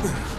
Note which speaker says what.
Speaker 1: Ugh.